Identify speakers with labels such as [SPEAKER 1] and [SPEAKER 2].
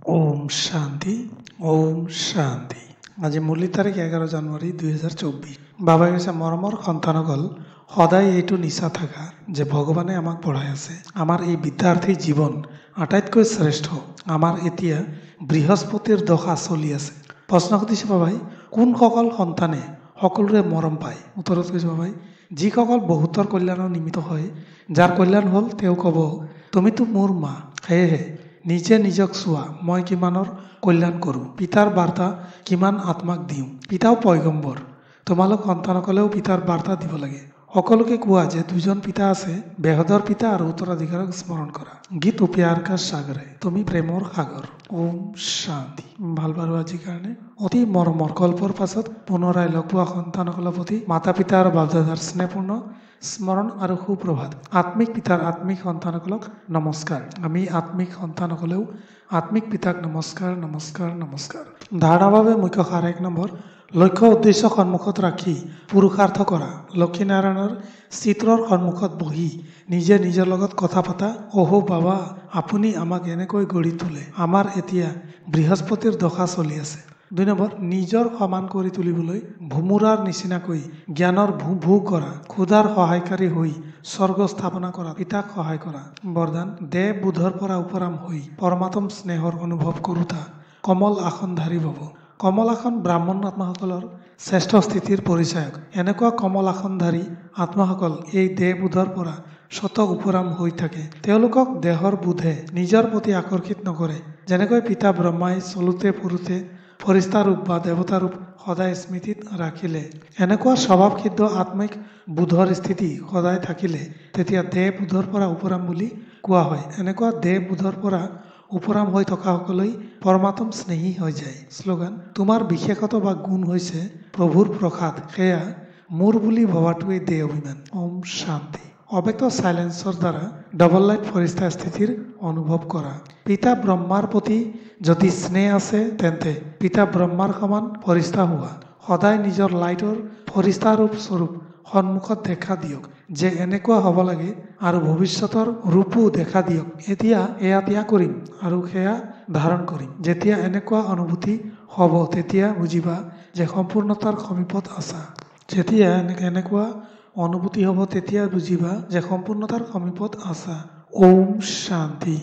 [SPEAKER 1] ওম শান্তি ওম শান্তি। আজি মুৰলী তাৰিখ এঘাৰ জানুৱাৰী দুহেজাৰ চৌব্বিছ বাবাই কৈছে মৰমৰ সন্তানসকল সদায় এইটো নিচা থাকা যে ভগৱানে আমাক পঢ়াই আছে। আমাৰ এই বিদ্যাৰ্থী জীৱন আটাইতকৈ শ্ৰেষ্ঠ। আমাৰ এতিয়া বৃহস্পতিৰ দশা চলি আছে। প্ৰশ্ন সুধিছে বাবাই কোনসকল সন্তানে সকলোৰে মৰম পায়? উত্তৰত কৈছে বাবাই যিসকল বহুতৰ কল্যাণৰ নিমিত্ত হয়, যাৰ কল্যাণ হ'ল তেওঁ ক'ব, তুমিতো মোৰ মা। সেয়েহে নিজে নিজক চোৱা। মই কিমানৰ কল্যাণ কৰোঁ? পিতাৰ বাৰ্তা কিমান আত্মাক দিওঁ? পিতাও পয়গম্বৰ। তোমালোক সন্তানসকলেও পিতাৰ বাৰ্তা দিব লাগে। সকলোকে কোৱা যে দুজন পিতা আছে, বেহদৰ পিতা আৰু উত্তৰাধিকাৰক স্মৰণ কৰা। গীত প্যাৰ কা সাগৰে, তুমি প্ৰেমৰ সাগৰ। ওম শান্তি। ভালো বাৰু আজিৰ কাৰণে। অতি মৰমৰ। কল্পৰ পাছত পুনৰাই লগ পোৱা সন্তানসকলৰ প্ৰতি মাতা পিতা আৰু বাপদাদাৰ স্নেহপূৰ্ণ স্মৰণ আৰু সুপ্ৰভাত। আত্মিক পিতাৰ আত্মিক সন্তানসকলক নমস্কাৰ। আমি আত্মিক সন্তানসকলেও আত্মিক পিতাক নমস্কাৰ নমস্কাৰ নমস্কাৰ। ধাৰণাৰ বাবে মুখ্য সাৰ এক নম্বৰ। লক্ষ্য উদ্দেশ্য সন্মুখত ৰাখি পুৰুষাৰ্থ কৰা। লক্ষীনাৰায়ণৰ চিত্ৰৰ সন্মুখত বহি নিজে নিজৰ লগত কথা পতা অহো বাবা আপুনি আমাক এনেকৈ গঢ়ি তোলে। আমাৰ এতিয়া বৃহস্পতিৰ দশা চলি আছে। দুই নম্বৰ নিজৰ সমান কৰি তুলিবলৈ ভোমোৰাৰ নিচিনাকৈ জ্ঞানৰ ভূ ভূ কৰা ক্ষুধাৰ সহায়কাৰী হৈ স্বৰ্গ স্থাপনা কৰা পিতাক সহায় কৰা। বৰদান দেহ বোধৰ পৰা উপৰাম হৈ পৰমাত্ম স্নেহৰ অনুভৱ কৰোতা কমল আসনধাৰী পাব কমল আসন ব্ৰাহ্মণ আত্মাসকলৰ শ্ৰেষ্ঠ স্থিতিৰ পৰিচায়ক। এনেকুৱা কমল আসনধাৰী আত্মাসকল এই দেহবোধৰ পৰা স্বত উপৰাম হৈ থাকে। তেওঁলোকক দেহৰ বোধে নিজৰ প্ৰতি আকৰ্ষিত নকৰে। যেনেকৈ পিতা ব্ৰহ্মাই চলোতে ফুৰোতে ফৰিষ্টা ৰূপ বা দেৱতা ৰূপ সদায় স্মৃতিত ৰাখিলে। এনেকুৱা স্বভাৱসিদ্ধ আত্মিক বোধৰ স্থিতি সদায় থাকিলে। তেতিয়া দেহ বোধৰ পৰা উপৰাম বুলি কোৱা হয়। এনেকুৱা দেহ বোধৰ পৰা উপৰাম হৈ থকাসকলেই পৰমাত্ম স্নেহী হৈ যায়। শ্লোগান, তোমাৰ বিশেষত বা গুণ হৈছে প্ৰভুৰ প্ৰসাদ। সেয়া মোৰ বুলি ভবাটোৱেই দেহ অভিমান। ওম, শান্তি। অব্যক্ত চাইলেন্সৰ দ্বাৰা ডবল লাইট ফৰিষ্টা স্থিতিৰ অনুভৱ কৰা পিতা ব্ৰহ্মাৰ প্ৰতি যদি স্নেহ আছে তেন্তে পিতা ব্ৰহ্মাৰ সমান ফৰিষ্টা হোৱা সদায় নিজৰ লাইটৰ ফৰিষ্টা ৰূপ স্বৰূপ সন্মুখত দেখা দিয়ক, যে এনেকুৱা হ'ব লাগে আৰু ভৱিষ্যতৰ ৰূপো দেখা দিয়ক। এতিয়া এয়া ত্যাগ কৰিম আৰু সেয়া ধাৰণ কৰিম। যেতিয়া এনেকুৱা অনুভূতি হ'ব, তেতিয়া বুজিবা যে সম্পূৰ্ণতাৰ সমীপত আছা। যেতিয়া এনেকুৱা অনুভূতি হ'ব তেতিয়া বুজিবা যে সম্পূৰ্ণতাৰ সমীপত আছা। ওম শান্তি।